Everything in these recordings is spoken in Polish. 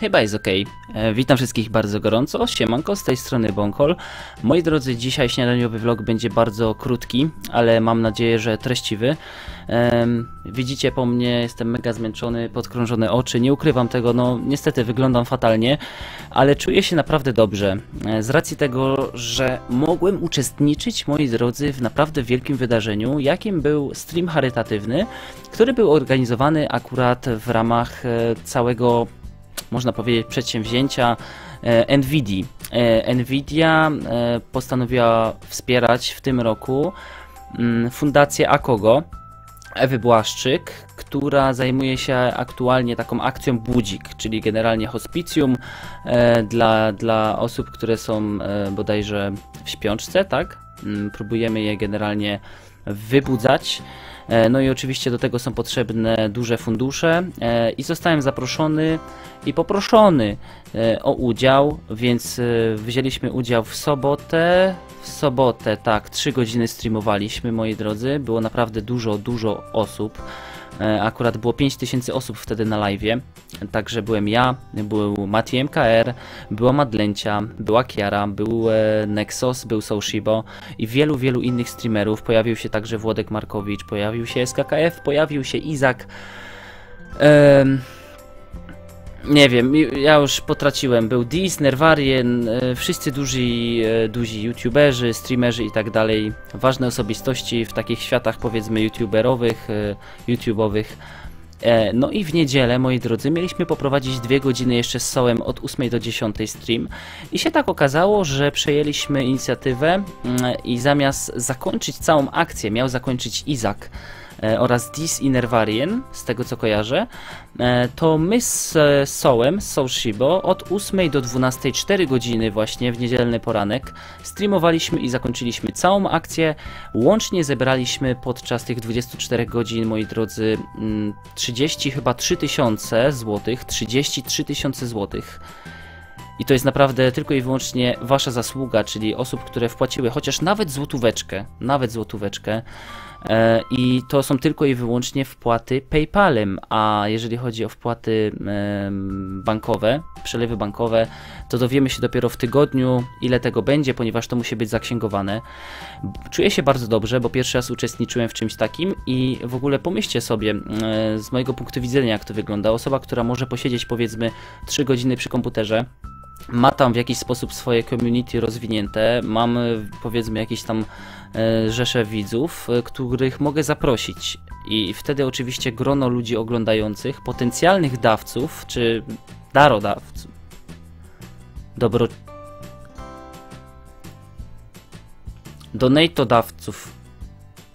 Chyba jest ok. E, witam wszystkich bardzo gorąco. Siemanko, z tej strony Bonkol. Moi drodzy, dzisiaj śniadaniowy vlog będzie bardzo krótki, ale mam nadzieję, że treściwy. Widzicie po mnie, jestem mega zmęczony, podkrążone oczy. Nie ukrywam tego, no niestety wyglądam fatalnie, ale czuję się naprawdę dobrze. E, z racji tego, że mogłem uczestniczyć, moi drodzy, w naprawdę wielkim wydarzeniu, jakim był stream charytatywny, który był organizowany akurat w ramach e, całego można powiedzieć, przedsięwzięcia e, NVIDII. E, Nvidia e, postanowiła wspierać w tym roku mm, fundację Akogo, Ewy Błaszczyk, która zajmuje się aktualnie taką akcją Budzik, czyli generalnie hospicjum dla, dla osób, które są bodajże w śpiączce, tak? Mm, próbujemy je generalnie wybudzać. E, no i oczywiście do tego są potrzebne duże fundusze e, i zostałem zaproszony i poproszony e, o udział, więc wzięliśmy udział w sobotę. W sobotę, tak, 3 godziny streamowaliśmy, moi drodzy. Było naprawdę dużo, dużo osób. E, akurat było 5000 osób wtedy na live, także byłem ja, był Mati MKR, była Madlencia, była Kiara, był e, Nexus, był Soushibo i wielu, wielu innych streamerów. Pojawił się także Włodek Markowicz, pojawił się SKKF, pojawił się Izak. Nie wiem, ja już potraciłem. Był Dis, Nerwarien, e, wszyscy duzi, e, duzi youtuberzy, streamerzy i tak dalej. Ważne osobistości w takich światach powiedzmy youtuberowych, e, youtubowych. No i w niedzielę, moi drodzy, mieliśmy poprowadzić dwie godziny jeszcze z Sołem od 8 do 10 stream i się tak okazało, że przejęliśmy inicjatywę mm, i zamiast zakończyć całą akcję, miał zakończyć Izak oraz Dis Innervarien, z tego co kojarzę, e, to my z Sołem, z Soul Shibo, od 8 do 12, 4 godziny właśnie w niedzielny poranek streamowaliśmy i zakończyliśmy całą akcję. Łącznie zebraliśmy podczas tych 24 godzin, moi drodzy, 30 mm, chyba 3000 złotych, 33 tysiące złotych. I to jest naprawdę tylko i wyłącznie wasza zasługa, czyli osób, które wpłaciły chociaż nawet złotóweczkę, nawet złotóweczkę. E, I to są tylko i wyłącznie wpłaty PayPalem, a jeżeli chodzi o wpłaty bankowe, przelewy bankowe, to dowiemy się dopiero w tygodniu, ile tego będzie, ponieważ to musi być zaksięgowane. Czuję się bardzo dobrze, bo pierwszy raz uczestniczyłem w czymś takim i w ogóle pomyślcie sobie z mojego punktu widzenia, jak to wygląda. Osoba, która może posiedzieć powiedzmy 3 godziny przy komputerze, ma tam w jakiś sposób swoje community rozwinięte, mam powiedzmy jakieś tam e, rzesze widzów, e, których mogę zaprosić. I wtedy oczywiście grono ludzi oglądających, potencjalnych dawców czy darodawców, dobro... donatodawców,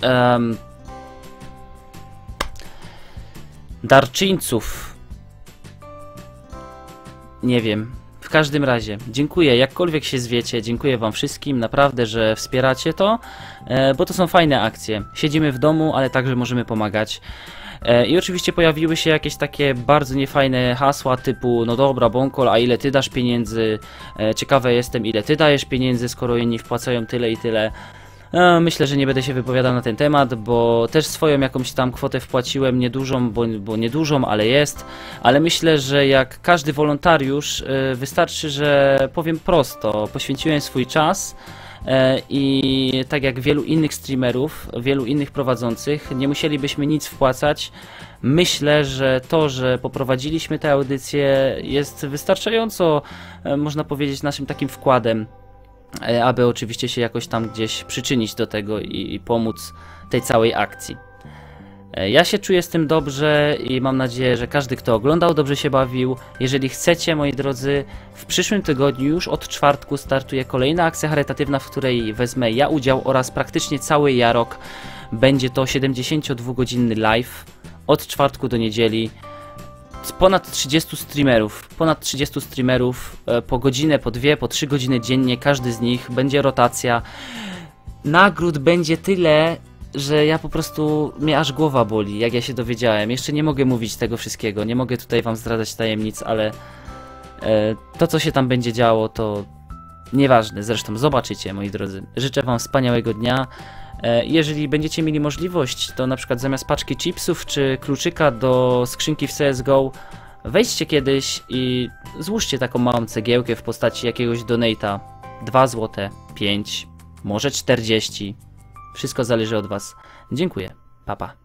um, darczyńców, nie wiem, każdym razie, dziękuję, jakkolwiek się zwiecie, dziękuję wam wszystkim, naprawdę, że wspieracie to, e, bo to są fajne akcje. Siedzimy w domu, ale także możemy pomagać. E, I oczywiście pojawiły się jakieś takie bardzo niefajne hasła typu no dobra Bonkol, a ile ty dasz pieniędzy? E, ciekawe jestem ile ty dajesz pieniędzy, skoro inni wpłacają tyle i tyle. No, myślę, że nie będę się wypowiadał na ten temat, bo też swoją jakąś tam kwotę wpłaciłem, niedużą, bo, bo niedużą, ale jest. Ale myślę, że jak każdy wolontariusz, y, wystarczy, że powiem prosto, poświęciłem swój czas. Y, I tak jak wielu innych streamerów, wielu innych prowadzących, nie musielibyśmy nic wpłacać. Myślę, że to, że poprowadziliśmy tę audycję jest wystarczająco, można powiedzieć, naszym takim wkładem E, aby oczywiście się jakoś tam gdzieś przyczynić do tego i, i pomóc tej całej akcji. E, ja się czuję z tym dobrze i mam nadzieję, że każdy, kto oglądał, dobrze się bawił. Jeżeli chcecie, moi drodzy, w przyszłym tygodniu już od czwartku startuje kolejna akcja charytatywna, w której wezmę ja udział oraz praktycznie cały Jarok. Będzie to 72-godzinny live od czwartku do niedzieli ponad 30 streamerów, ponad 30 streamerów e, po godzinę, po dwie, po trzy godziny dziennie, każdy z nich, będzie rotacja. Nagród będzie tyle, że ja po prostu, mnie aż głowa boli, jak ja się dowiedziałem. Jeszcze nie mogę mówić tego wszystkiego, nie mogę tutaj wam zdradzać tajemnic, ale e, to co się tam będzie działo to nieważne, zresztą zobaczycie moi drodzy. Życzę wam wspaniałego dnia. E, jeżeli będziecie mieli możliwość, to na przykład zamiast paczki chipsów czy kluczyka do skrzynki w CSGO wejdźcie kiedyś i złóżcie taką małą cegiełkę w postaci jakiegoś donata. 2 złote, 5, może 40. Wszystko zależy od was. Dziękuję. Papa. Pa.